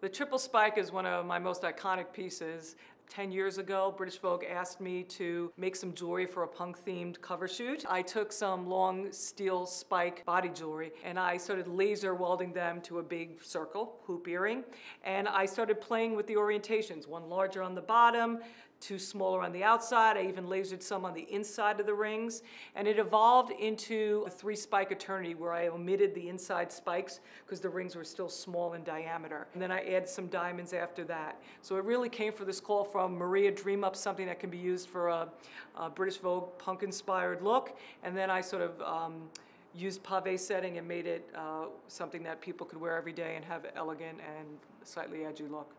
The triple spike is one of my most iconic pieces. 10 years ago, British Vogue asked me to make some jewelry for a punk themed cover shoot. I took some long steel spike body jewelry and I started laser welding them to a big circle hoop earring. And I started playing with the orientations, one larger on the bottom, two smaller on the outside. I even lasered some on the inside of the rings. And it evolved into a three spike eternity where I omitted the inside spikes because the rings were still small in diameter. And then I added some diamonds after that. So it really came for this call from Maria, dream up something that can be used for a, a British Vogue punk inspired look. And then I sort of um, used pave setting and made it uh, something that people could wear every day and have elegant and slightly edgy look.